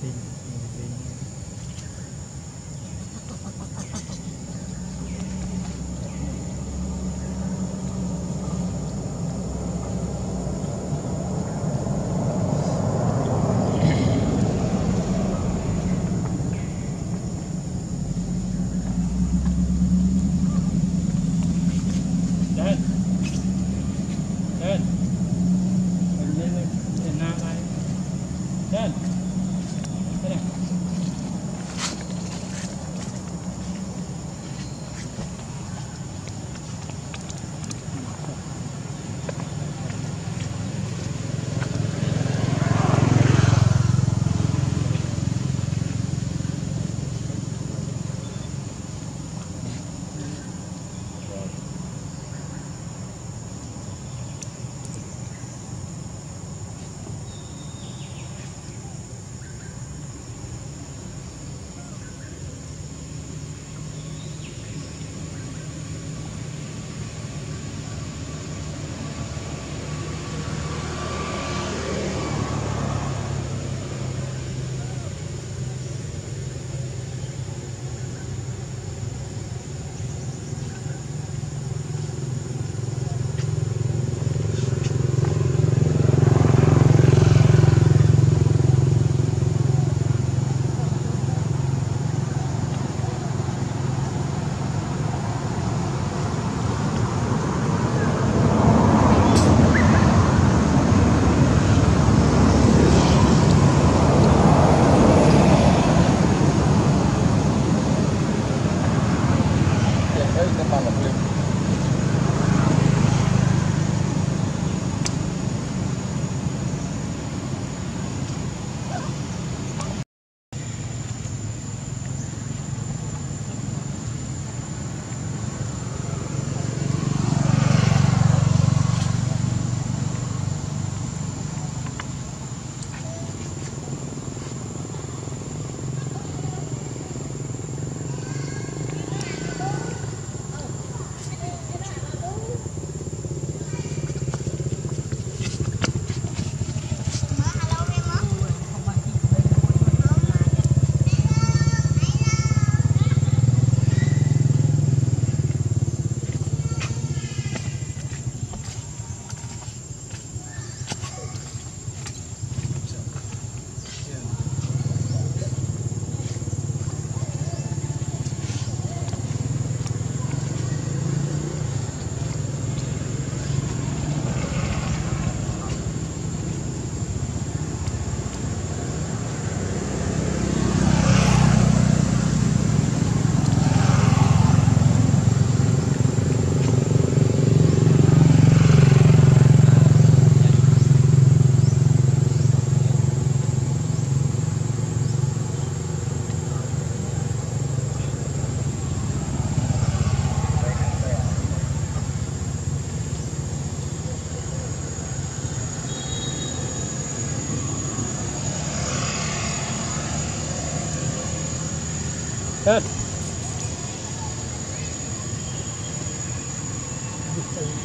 可 Good. Just so you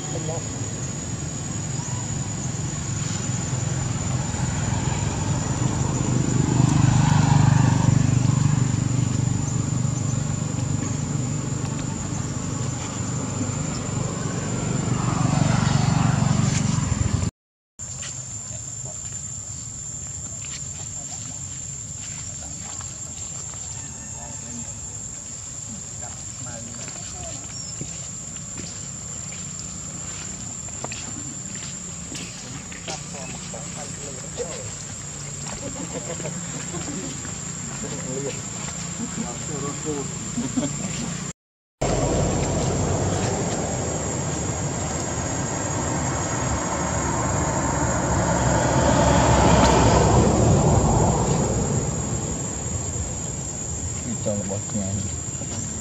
İddialı baktım yani.